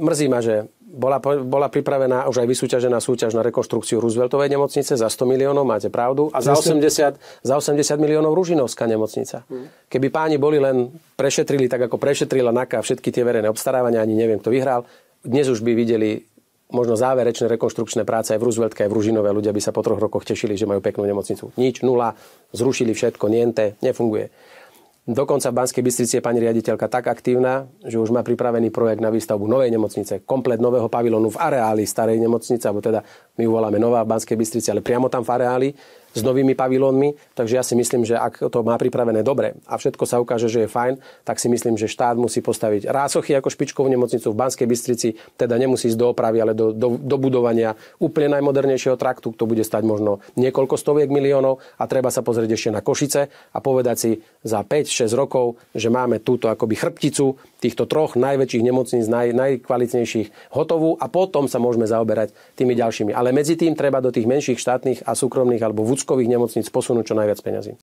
mrzí ma, že bola, bola pripravená už aj vysúťažená súťaž na rekonštrukciu Rooseveltovej nemocnice za 100 miliónov, máte pravdu, a za 80, za 80 miliónov Ružinovská nemocnica. Hmm. Keby páni boli len prešetrili tak, ako prešetrila NAKA všetky tie verejné obstarávania, ani neviem, kto vyhral, dnes už by videli možno záverečné rekonštrukčné práce aj v Rooseveltke, aj v Ružinove. Ľudia by sa po troch rokoch tešili, že majú peknú nemocnicu. Nič, nula, zrušili všetko, niente, nefunguje. Dokonca v Banskej Bystrici je pani riaditeľka tak aktívna, že už má pripravený projekt na výstavbu novej nemocnice, komplet nového pavilónu v areáli starej nemocnice, alebo teda my ju voláme nová v Banskej Bystrici, ale priamo tam v areáli s novými pavilónmi, takže ja si myslím, že ak to má pripravené dobre a všetko sa ukáže, že je fajn, tak si myslím, že štát musí postaviť Rásochy ako špičkovú nemocnicu v Banskej Bystrici, teda nemusí ísť do opravy, ale do, do, do budovania úplne najmodernejšieho traktu, to bude stať možno niekoľko stoviek miliónov a treba sa pozrieť ešte na Košice a povedať si za 5-6 rokov, že máme túto akoby chrbticu týchto troch najväčších nemocníc, naj, najkvalitnejších hotovú a potom sa môžeme zaoberať tými ďalšími. Ale medzi tým treba do tých menších štátnych a súkromných alebo vúckových nemocníc posunúť čo najviac peňazí.